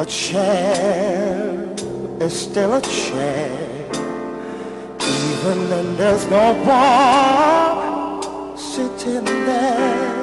A chair is still a chair, even when there's no one sitting there.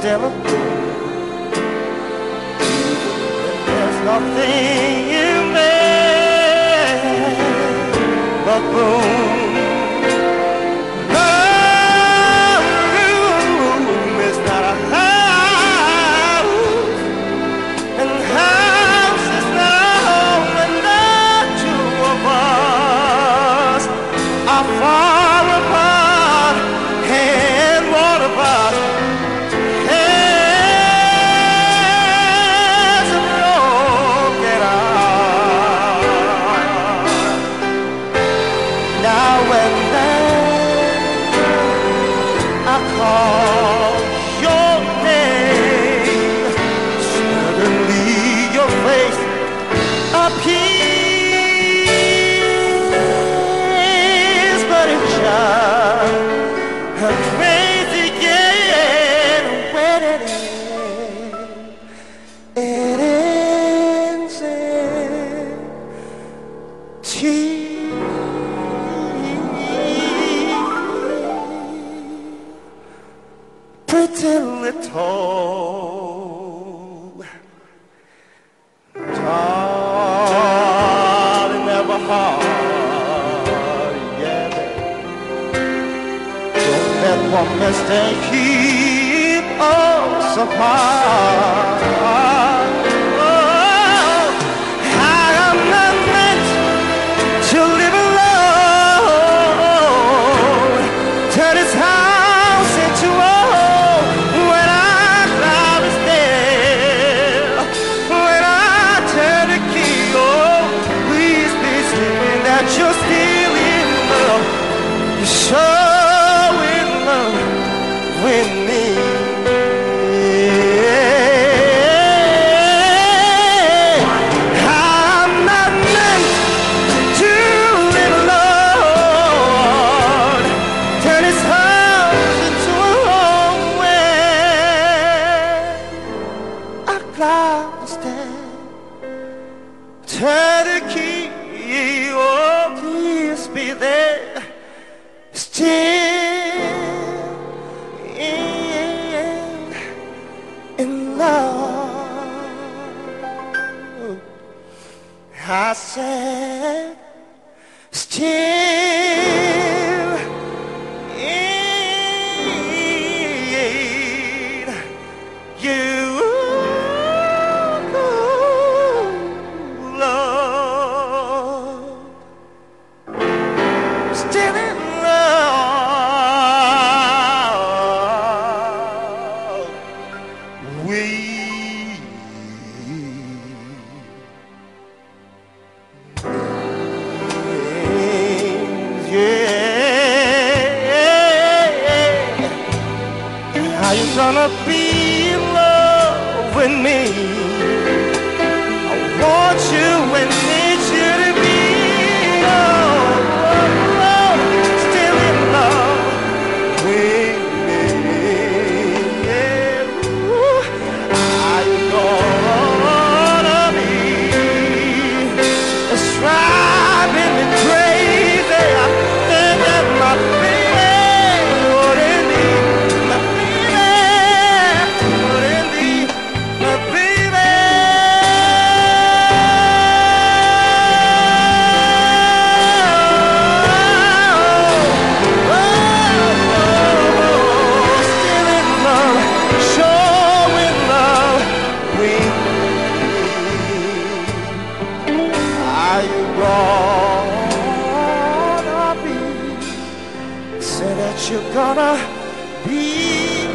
still a fool. There's nothing bridegroom face up here is but a child, a crazy game when it ends, it ends in tears. Pretty little one mistake keep us apart. understand. Turn gonna be gonna be. Say that you're gonna be.